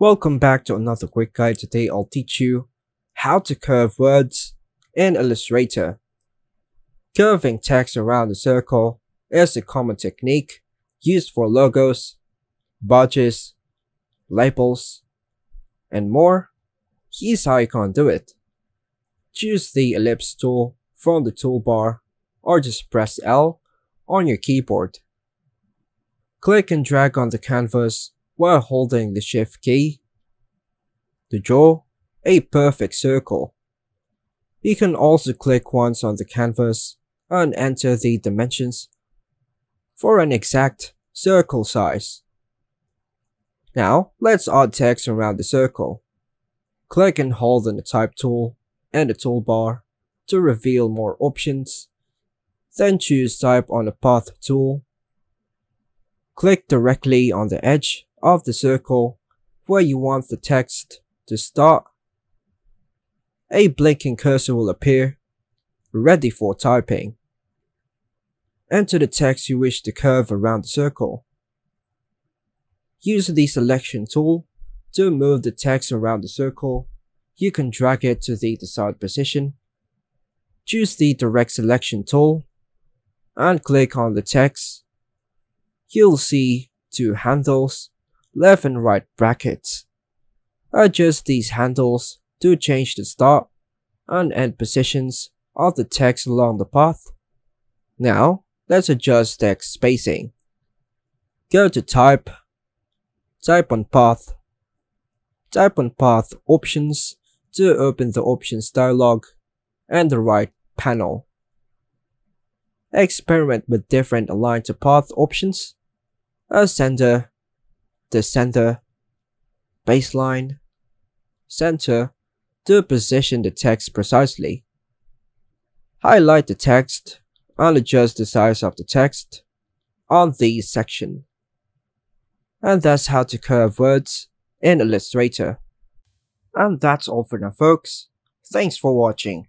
Welcome back to another quick guide. Today I'll teach you how to curve words in Illustrator. Curving text around a circle is a common technique used for logos, badges, labels, and more. Here's how you can do it. Choose the ellipse tool from the toolbar or just press L on your keyboard. Click and drag on the canvas while holding the shift key to draw a perfect circle. You can also click once on the canvas and enter the dimensions for an exact circle size. Now, let's add text around the circle. Click and hold on the type tool and the toolbar to reveal more options. Then choose type on the path tool. Click directly on the edge of the circle where you want the text to start. A blinking cursor will appear, ready for typing. Enter the text you wish to curve around the circle. Use the selection tool to move the text around the circle. You can drag it to the desired position. Choose the direct selection tool and click on the text. You'll see two handles left and right brackets. Adjust these handles to change the start and end positions of the text along the path. Now, let's adjust text spacing. Go to Type, type on Path, type on Path Options to open the Options dialog and the right panel. Experiment with different align to path options, ascender descender, baseline, center to position the text precisely. Highlight the text and adjust the size of the text on the section. And that's how to curve words in Illustrator. And that's all for now folks. Thanks for watching.